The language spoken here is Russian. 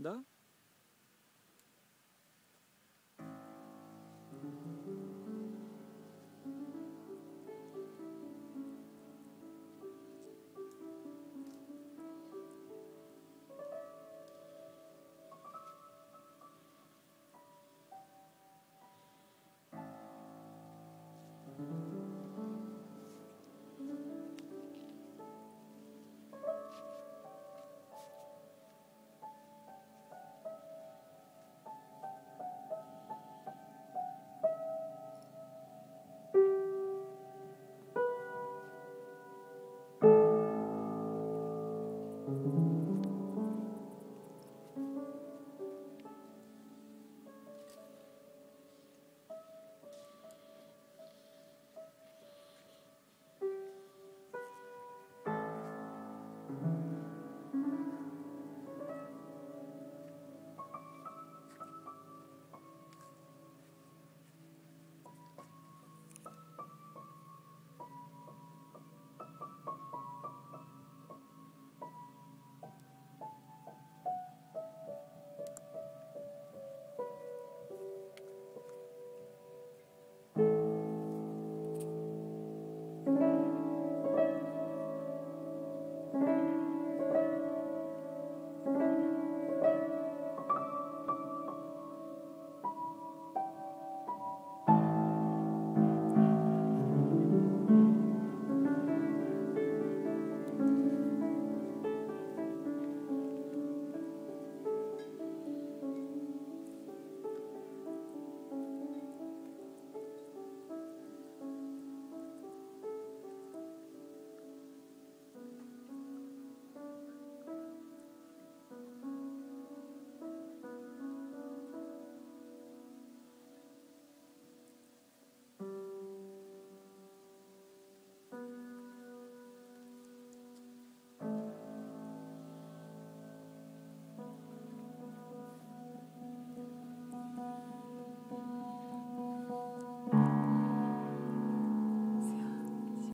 Да?